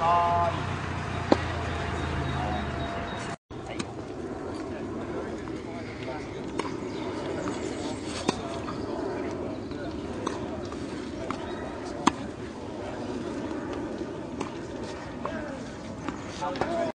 thôi